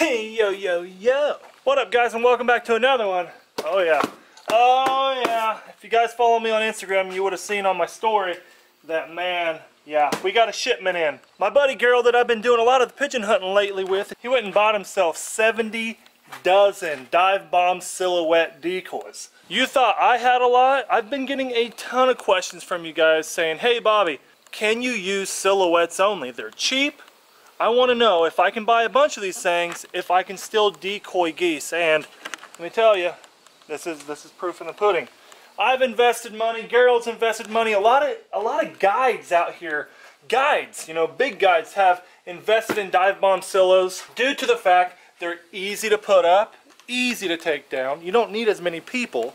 Hey, yo, yo, yo. What up, guys, and welcome back to another one. Oh, yeah. Oh, yeah. If you guys follow me on Instagram, you would have seen on my story that, man, yeah, we got a shipment in. My buddy Gerald that I've been doing a lot of the pigeon hunting lately with, he went and bought himself 70 dozen dive bomb silhouette decoys. You thought I had a lot? I've been getting a ton of questions from you guys saying, hey, Bobby, can you use silhouettes only? They're cheap, I want to know if I can buy a bunch of these things, if I can still decoy geese. And let me tell you, this is this is proof in the pudding. I've invested money. Gerald's invested money. A lot of a lot of guides out here, guides, you know, big guides have invested in dive bomb silos due to the fact they're easy to put up, easy to take down. You don't need as many people,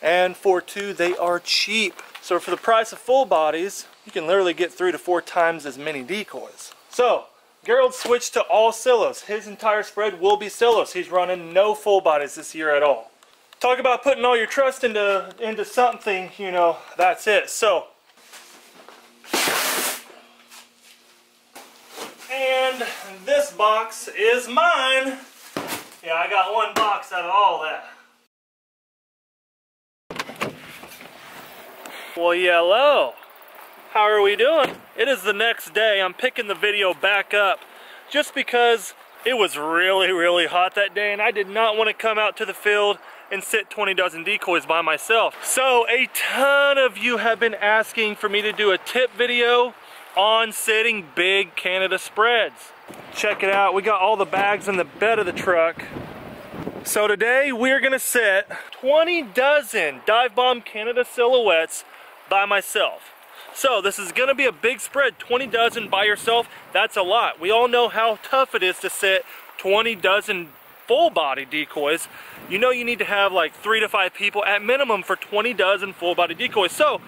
and for two, they are cheap. So for the price of full bodies, you can literally get three to four times as many decoys. So Gerald switched to all silos. His entire spread will be silos. He's running no full bodies this year at all. Talk about putting all your trust into, into something, you know, that's it. So, and this box is mine. Yeah, I got one box out of all that. Well, hello. How are we doing? It is the next day. I'm picking the video back up just because it was really, really hot that day and I did not want to come out to the field and sit 20 dozen decoys by myself. So a ton of you have been asking for me to do a tip video on sitting big Canada spreads. Check it out, we got all the bags in the bed of the truck. So today we're gonna set 20 dozen Dive Bomb Canada silhouettes by myself. So this is gonna be a big spread, 20 dozen by yourself, that's a lot. We all know how tough it is to set 20 dozen full body decoys. You know you need to have like three to five people at minimum for 20 dozen full body decoys. So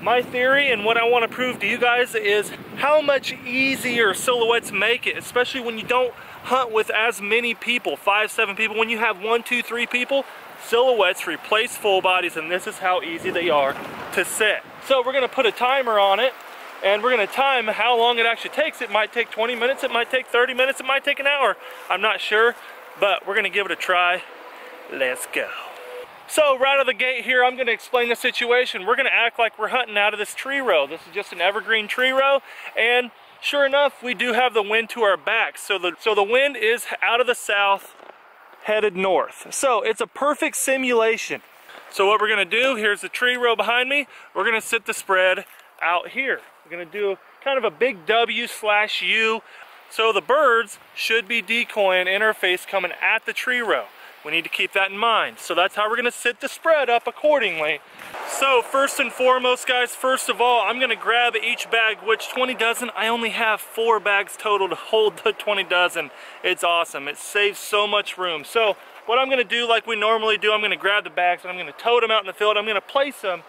my theory and what I wanna prove to you guys is how much easier silhouettes make it, especially when you don't hunt with as many people, five, seven people. When you have one, two, three people, silhouettes replace full bodies and this is how easy they are to set. So we're gonna put a timer on it and we're gonna time how long it actually takes. It might take 20 minutes, it might take 30 minutes, it might take an hour. I'm not sure, but we're gonna give it a try. Let's go. So right out of the gate here, I'm gonna explain the situation. We're gonna act like we're hunting out of this tree row. This is just an evergreen tree row, and sure enough, we do have the wind to our back. So the, so the wind is out of the south, headed north. So it's a perfect simulation. So what we're gonna do, here's the tree row behind me, we're gonna sit the spread out here. We're gonna do kind of a big W slash U. So the birds should be decoying interface coming at the tree row. We need to keep that in mind. So that's how we're gonna sit the spread up accordingly. So first and foremost, guys, first of all, I'm gonna grab each bag, which 20 dozen, I only have four bags total to hold the 20 dozen. It's awesome, it saves so much room. So what I'm gonna do like we normally do, I'm gonna grab the bags and I'm gonna tote them out in the field. I'm gonna place them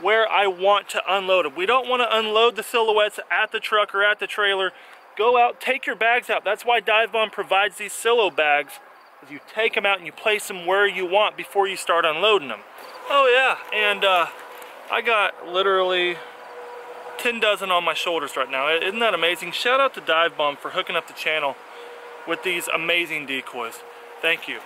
where I want to unload them. We don't wanna unload the silhouettes at the truck or at the trailer. Go out, take your bags out. That's why Dive Bomb provides these silo bags. Is you take them out and you place them where you want before you start unloading them. Oh yeah, and uh, I got literally 10 dozen on my shoulders right now. Isn't that amazing? Shout out to Dive Bomb for hooking up the channel with these amazing decoys. Thank you.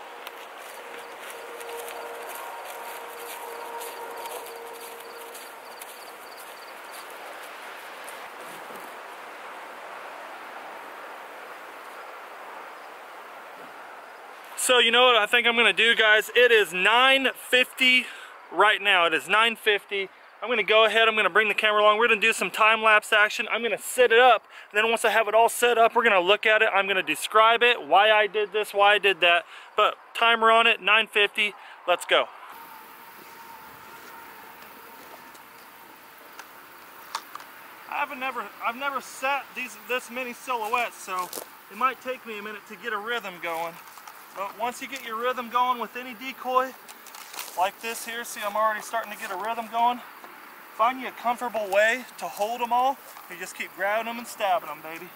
So you know what I think I'm gonna do guys? It is 9.50 right now. It is 9.50. I'm gonna go ahead, I'm gonna bring the camera along. We're gonna do some time-lapse action. I'm gonna set it up. Then once I have it all set up, we're gonna look at it. I'm gonna describe it, why I did this, why I did that. But timer on it, 9.50. Let's go. I've never, I've never set these this many silhouettes, so it might take me a minute to get a rhythm going. But once you get your rhythm going with any decoy, like this here, see I'm already starting to get a rhythm going. Find you a comfortable way to hold them all. You just keep grabbing them and stabbing them, baby.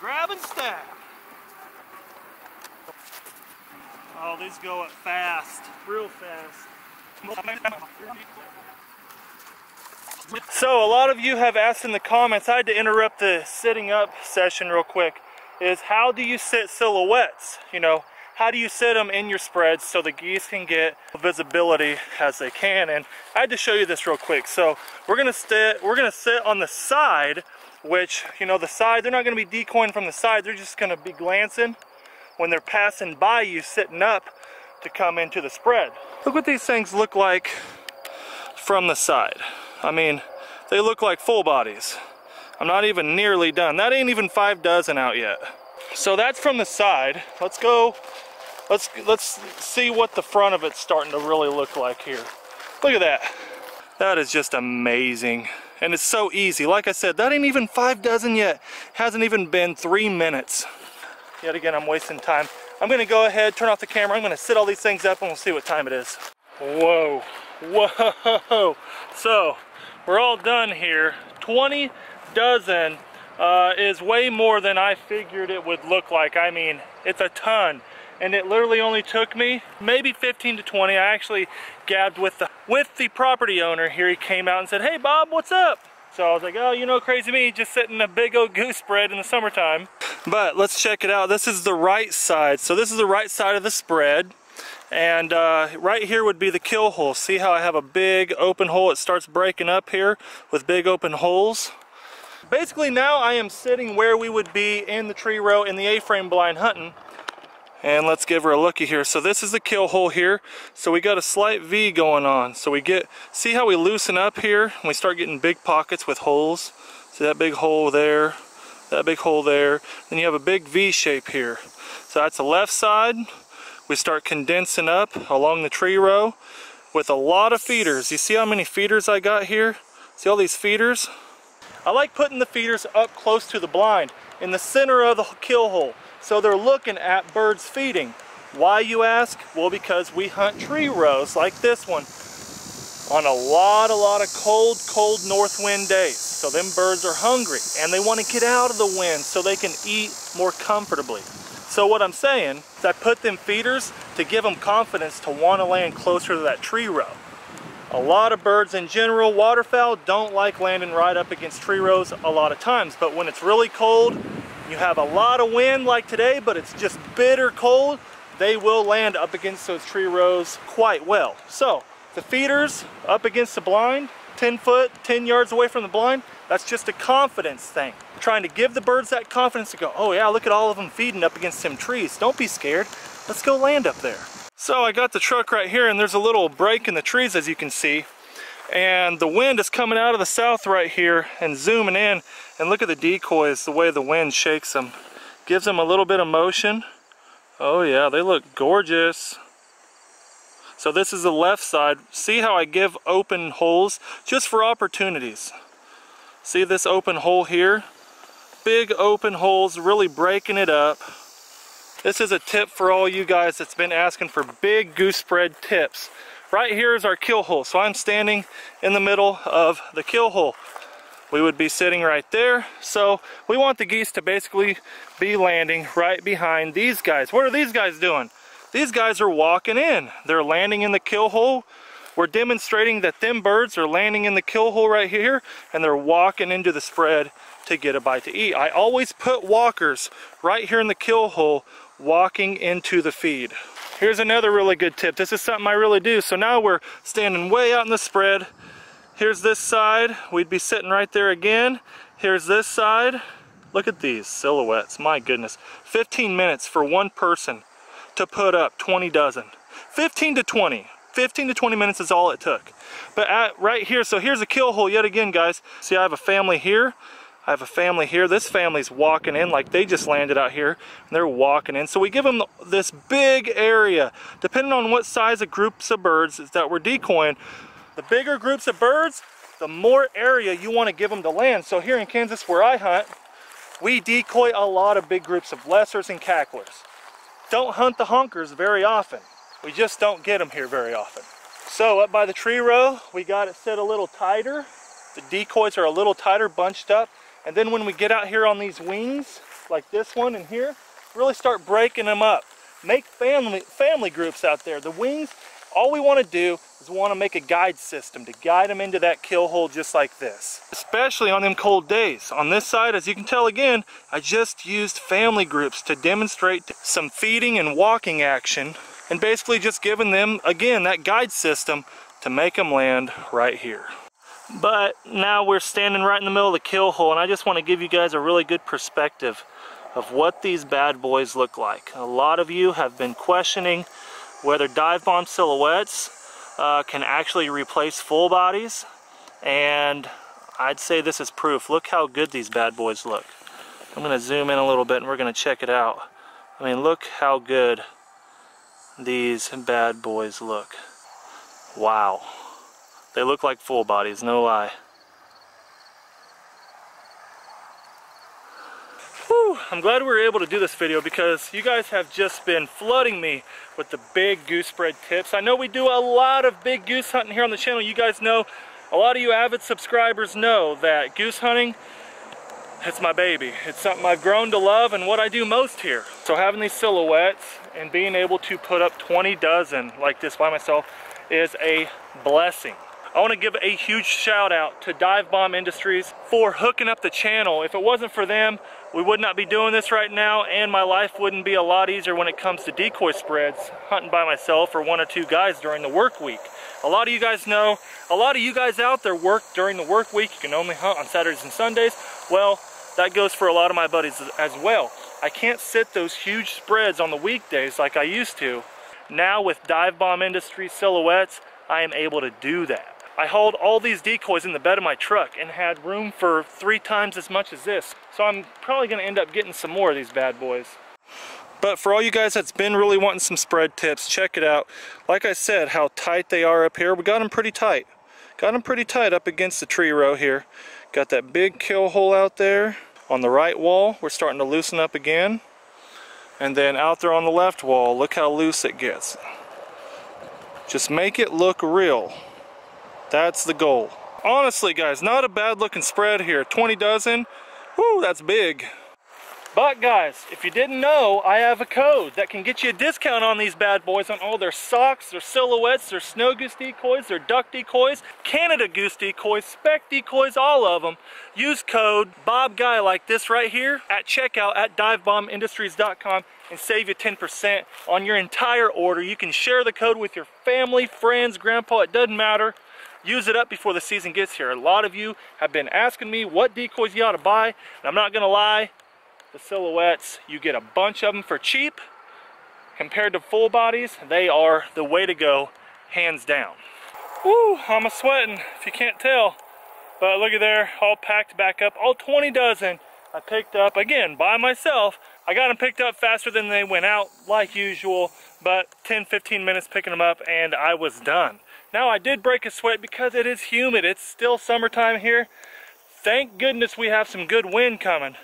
Grab and stab. Oh, these go up fast, real fast. So a lot of you have asked in the comments, I had to interrupt the sitting up session real quick. Is how do you sit silhouettes? You know, how do you sit them in your spreads so the geese can get visibility as they can? And I had to show you this real quick. So we're gonna sit, we're gonna sit on the side, which, you know, the side, they're not gonna be decoying from the side, they're just gonna be glancing when they're passing by you sitting up to come into the spread. Look what these things look like from the side. I mean, they look like full bodies. I'm not even nearly done. That ain't even five dozen out yet. So that's from the side. Let's go, let's, let's see what the front of it's starting to really look like here. Look at that. That is just amazing. And it's so easy. Like I said, that ain't even five dozen yet. Hasn't even been three minutes. Yet again, I'm wasting time. I'm gonna go ahead, turn off the camera. I'm gonna sit all these things up and we'll see what time it is. Whoa, whoa. So, we're all done here. 20 dozen uh, is way more than I figured it would look like. I mean, it's a ton. And it literally only took me maybe 15 to 20. I actually gabbed with the, with the property owner here. He came out and said, hey Bob, what's up? So I was like, oh, you know, crazy me, just sitting a big old goose spread in the summertime. But let's check it out. This is the right side. So this is the right side of the spread. And uh, right here would be the kill hole. See how I have a big open hole? It starts breaking up here with big open holes. Basically now I am sitting where we would be in the tree row in the A-frame blind hunting. And let's give her a looky here. So this is the kill hole here. So we got a slight V going on. So we get, see how we loosen up here we start getting big pockets with holes. See that big hole there, that big hole there. Then you have a big V shape here. So that's the left side. We start condensing up along the tree row with a lot of feeders. You see how many feeders I got here? See all these feeders? I like putting the feeders up close to the blind in the center of the kill hole so they're looking at birds feeding. Why you ask? Well because we hunt tree rows like this one on a lot a lot of cold cold north wind days so them birds are hungry and they want to get out of the wind so they can eat more comfortably. So what I'm saying is I put them feeders to give them confidence to want to land closer to that tree row. A lot of birds in general, waterfowl, don't like landing right up against tree rows a lot of times. But when it's really cold, you have a lot of wind like today, but it's just bitter cold, they will land up against those tree rows quite well. So the feeders up against the blind, 10 foot, 10 yards away from the blind, that's just a confidence thing. Trying to give the birds that confidence to go, oh yeah, look at all of them feeding up against them trees. Don't be scared. Let's go land up there. So I got the truck right here and there's a little break in the trees as you can see. And the wind is coming out of the south right here and zooming in. And look at the decoys, the way the wind shakes them. Gives them a little bit of motion. Oh yeah, they look gorgeous. So this is the left side. See how I give open holes just for opportunities. See this open hole here? Big open holes, really breaking it up. This is a tip for all you guys that's been asking for big goose spread tips. Right here is our kill hole. So I'm standing in the middle of the kill hole. We would be sitting right there. So we want the geese to basically be landing right behind these guys. What are these guys doing? These guys are walking in. They're landing in the kill hole. We're demonstrating that them birds are landing in the kill hole right here and they're walking into the spread to get a bite to eat. I always put walkers right here in the kill hole walking into the feed. Here's another really good tip. This is something I really do. So now we're standing way out in the spread. Here's this side. We'd be sitting right there again. Here's this side. Look at these silhouettes. My goodness. 15 minutes for one person to put up 20 dozen. 15 to 20. 15 to 20 minutes is all it took. But at, right here, so here's a kill hole yet again, guys. See, I have a family here. I have a family here. This family's walking in like they just landed out here. And they're walking in. So we give them this big area. Depending on what size of groups of birds that we're decoying, the bigger groups of birds, the more area you want to give them to land. So here in Kansas where I hunt, we decoy a lot of big groups of lessers and cacklers. Don't hunt the honkers very often. We just don't get them here very often. So up by the tree row, we got it set a little tighter. The decoys are a little tighter, bunched up. And then when we get out here on these wings, like this one and here, really start breaking them up. Make family, family groups out there. The wings, all we want to do is want to make a guide system to guide them into that kill hole just like this. Especially on them cold days. On this side, as you can tell again, I just used family groups to demonstrate some feeding and walking action and basically just giving them, again, that guide system to make them land right here. But now we're standing right in the middle of the kill hole and I just want to give you guys a really good perspective of what these bad boys look like. A lot of you have been questioning whether dive bomb silhouettes uh, can actually replace full bodies and I'd say this is proof. Look how good these bad boys look. I'm going to zoom in a little bit and we're going to check it out. I mean look how good these bad boys look. Wow. They look like full bodies, no lie. Whew, I'm glad we were able to do this video because you guys have just been flooding me with the big goose spread tips. I know we do a lot of big goose hunting here on the channel. You guys know, a lot of you avid subscribers know that goose hunting, it's my baby. It's something I've grown to love and what I do most here. So having these silhouettes and being able to put up 20 dozen like this by myself is a blessing. I want to give a huge shout out to Dive Bomb Industries for hooking up the channel. If it wasn't for them, we would not be doing this right now and my life wouldn't be a lot easier when it comes to decoy spreads, hunting by myself or one or two guys during the work week. A lot of you guys know, a lot of you guys out there work during the work week. You can only hunt on Saturdays and Sundays. Well, that goes for a lot of my buddies as well. I can't sit those huge spreads on the weekdays like I used to. Now with Dive Bomb Industries silhouettes, I am able to do that. I hauled all these decoys in the bed of my truck and had room for three times as much as this. So I'm probably gonna end up getting some more of these bad boys. But for all you guys that's been really wanting some spread tips, check it out. Like I said, how tight they are up here. We got them pretty tight. Got them pretty tight up against the tree row here. Got that big kill hole out there. On the right wall, we're starting to loosen up again. And then out there on the left wall, look how loose it gets. Just make it look real. That's the goal. Honestly, guys, not a bad looking spread here. 20 dozen, whoo, that's big. But guys, if you didn't know, I have a code that can get you a discount on these bad boys on all their socks, their silhouettes, their snow goose decoys, their duck decoys, Canada goose decoys, spec decoys, all of them. Use code Bob Guy like this right here at checkout at divebombindustries.com and save you 10% on your entire order. You can share the code with your family, friends, grandpa, it doesn't matter use it up before the season gets here. A lot of you have been asking me what decoys you ought to buy, and I'm not gonna lie, the silhouettes, you get a bunch of them for cheap. Compared to full bodies, they are the way to go, hands down. Woo, I'm a sweating, if you can't tell. But look at there, all packed back up, all 20 dozen I picked up, again, by myself. I got them picked up faster than they went out, like usual, but 10, 15 minutes picking them up, and I was done. Now I did break a sweat because it is humid. It's still summertime here. Thank goodness we have some good wind coming.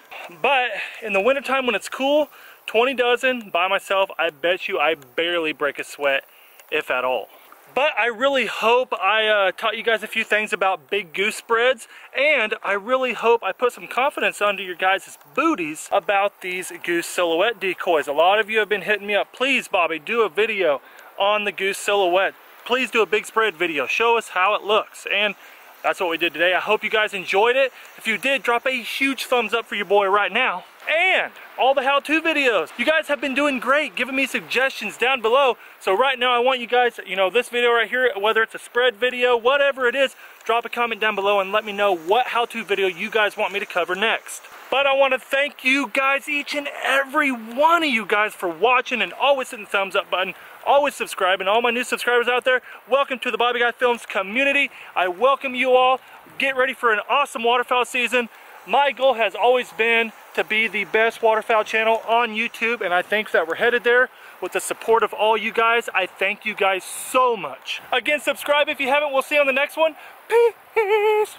But in the wintertime when it's cool, 20 dozen by myself, I bet you I barely break a sweat, if at all. But I really hope I uh, taught you guys a few things about big goose spreads, and I really hope I put some confidence under your guys' booties about these goose silhouette decoys. A lot of you have been hitting me up, please Bobby, do a video on the goose silhouette please do a big spread video. Show us how it looks. And that's what we did today. I hope you guys enjoyed it. If you did, drop a huge thumbs up for your boy right now. And all the how-to videos. You guys have been doing great, giving me suggestions down below. So right now I want you guys, you know, this video right here, whether it's a spread video, whatever it is, drop a comment down below and let me know what how-to video you guys want me to cover next. But I want to thank you guys, each and every one of you guys for watching and always hitting the thumbs up button always subscribe. And all my new subscribers out there, welcome to the Bobby Guy Films community. I welcome you all. Get ready for an awesome waterfowl season. My goal has always been to be the best waterfowl channel on YouTube, and I think that we're headed there with the support of all you guys. I thank you guys so much. Again, subscribe if you haven't. We'll see you on the next one. Peace.